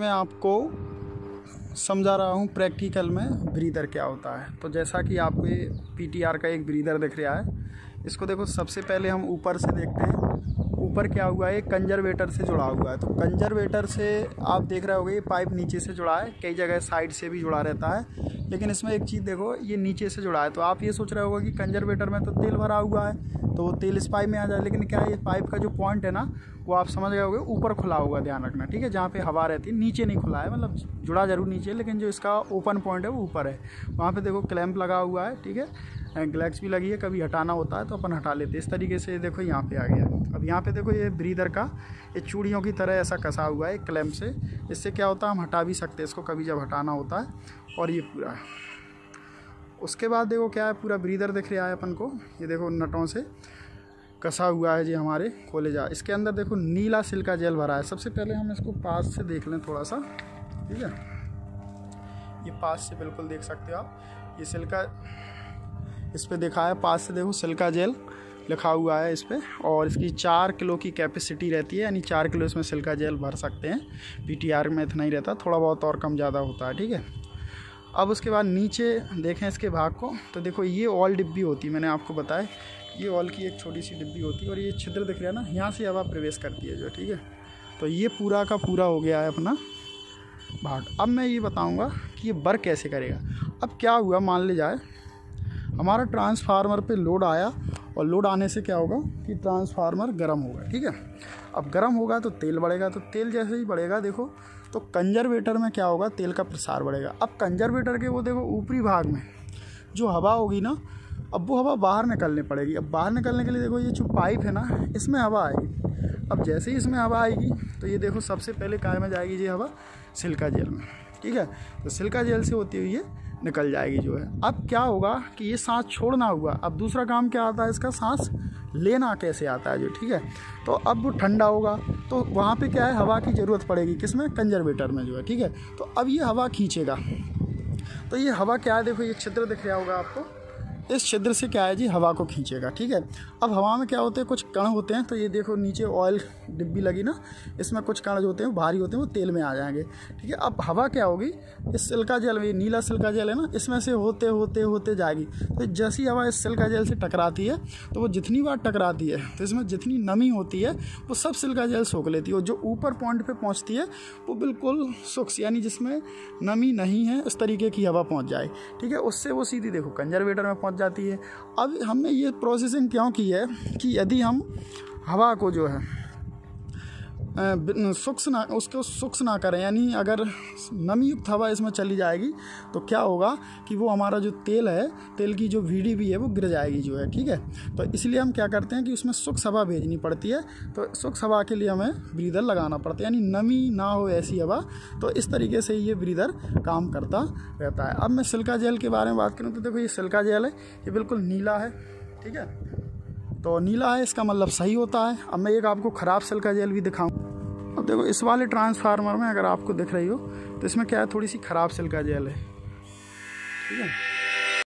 मैं आपको समझा रहा हूँ प्रैक्टिकल में ब्रीदर क्या होता है। तो जैसा कि आपको ये पी का एक ब्रीदर दिख रहा है, इसको देखो सबसे पहले हम ऊपर से देखते हैं। ऊपर क्या हुआ है? कंजर्वेटर से जुड़ा हुआ है। तो कंजर्वेटर से आप देख रहे होगे, ये पाइप नीचे से जुड़ा है, कई जगह साइड से भी जुड़ा रहता है। लेकिन इसमें एक चीज़ देखो, ये नीचे से जुड़ा है। तो आप ये सोच रहे होगा कि कंजर्वेटर में तो तेल भरा हुआ है तो वो तेल इस पाइप में आ जाए लेकिन क्या है ये पाइप का जो पॉइंट है ना, वो आप समझ गए होगे, ऊपर खुला होगा ध्यान रखना, ठीक है? जहाँ पे हवा रहती है, नीचे नहीं खुला है मतलब जुड़ा ज़रूर नीचे, लेकिन जो इसका ओपन पॉइंट है, वो ऊपर है। वहाँ पे देखो क्लैंप लगा हुआ है, ठीक है? ग्लैक्स भी लगी है, कभी हटाना होता है तो अपन हटा लेते हैं। इस तरीके से देखो यहाँ पे आ गया। अब यहाँ पे देखो ये ब्रीदर का, ये चूड़ियों की तरह ऐसा कसा हुआ है क्लैम्प से। इससे क्या होता है, हम हटा भी सकते हैं, इसको कभी जब हटाना होता है, और ये पूरा उसके बाद देखो क्या है, पूरा ब्रीदर दिख रहा है अपन को। ये देखो नटों से कसा हुआ है जी हमारे खोले जा इसके अंदर देखो नीला सिल्का जेल भरा है। सबसे पहले हम इसको पास से देख लें थोड़ा सा। ठीक है? ये पास से बिल्कुल देख सकते हो आप। ये सिल्का इस पर देखा है, पास से देखो सिल्का जेल लिखा हुआ है इस पर और इसकी चार किलो की कैपेसिटी रहती है, यानी चार किलो इसमें सिल्का जेल भर सकते हैं। पीटीआर में इतना ही रहता, थोड़ा बहुत और कम ज़्यादा होता है, ठीक है? अब उसके बाद नीचे देखें इसके भाग को तो देखो ये ऑल डिब्बी होती है, मैंने आपको बताया। ये ऑल की एक छोटी सी डिब्बी होती है और ये छिद्र दिख रहा है ना, यहाँ से हवा प्रवेश करती है जो, ठीक है? तो ये पूरा का पूरा हो गया है अपना भाग। अब मैं ये बताऊँगा कि ये वर्क कैसे करेगा। अब क्या हुआ, मान ले जाए, हमारा ट्रांसफार्मर पर लोड आया और लोड आने से क्या होगा कि ट्रांसफार्मर गर्म होगा, ठीक है? अब गर्म होगा तो तेल बढ़ेगा तो तेल जैसे ही बढ़ेगा, देखो तो कंजर्वेटर में क्या होगा, तेल का प्रसार बढ़ेगा। अब कंजर्वेटर के वो देखो ऊपरी भाग में, जो हवा होगी ना, अब वो हवा बाहर निकलने पड़ेगी। अब बाहर निकलने के लिए देखो, ये जो पाइप है ना, इसमें हवा आएगी। अब जैसे ही इसमें हवा आएगी तो ये देखो सबसे पहले काय में जाएगी, ये हवा सिल्का जेल में, ठीक है? तो सिल्का जेल से होती हुई ये निकल जाएगी जो है। अब क्या होगा कि ये सांस छोड़ना हुआ। अब दूसरा काम क्या आता है? इसका सांस लेना कैसे आता है जो, ठीक है? तो अब वो ठंडा होगा। तो वहाँ पे क्या है? हवा की ज़रूरत पड़ेगी किसमें कंजर्वेटर में जो है, ठीक है? तो अब ये हवा खींचेगा। तो ये हवा क्या है? देखो, ये छिद्र दिख रहा होगा आपको। इस छिद्र से क्या है जी? हवा को खींचेगा, ठीक है? अब हवा में क्या होते हैं? कुछ कण होते हैं तो ये देखो नीचे ऑयल डिब्बी लगी ना, इसमें कुछ कण जो होते हैं भारी होते हैं, वो तेल में आ जाएँगे, ठीक है? अब हवा क्या होगी? इस सिल्का जल में नीला सिल्का जल है ना, इसमें से होते होते होते जाएगी। तो जैसी हवा इस सिल्का जल से टकराती है तो वो जितनी बार टकराती है तो इसमें जितनी नमी होती है, वो सब सिल्का जल सोख लेती है और जो ऊपर पॉइंट पर पहुँचती है, वो बिल्कुल सुख, यानी जिसमें नमी नहीं है उस तरीके की हवा पहुँच जाए, ठीक है? उससे वो सीधी देखो कंजर्वेटर में पहुँच जाती है। अब हमने ये प्रोसेसिंग क्यों की है कि यदि हम हवा को जो है सुक्स ना उसको सुक्स ना करें। यानी अगर नमी युक्त हवा इसमें चली जाएगी तो क्या होगा कि वो हमारा जो तेल है, तेल की जो वीडी भी है, वो गिर जाएगी जो है, ठीक है? तो इसलिए हम क्या करते हैं कि उसमें सुक्स हवा भेजनी पड़ती है। तो सुक्स हवा के लिए हमें ब्रीदर लगाना पड़ता है। यानी नमी ना हो ऐसी हवा तो इस तरीके से ये ब्रीदर काम करता रहता है। अब मैं सिल्का जेल के बारे में बात करूँ तो देखो ये सिल्का जेल है, ये बिल्कुल नीला है, ठीक है? तो नीला है, इसका मतलब सही होता है। अब मैं एक आपको ख़राब सेल का जेल भी दिखाऊँ। अब देखो, इस वाले ट्रांसफार्मर में अगर आपको दिख रही हो तो इसमें क्या है, थोड़ी सी ख़राब सेल सिल्का जेल है। ठीक है?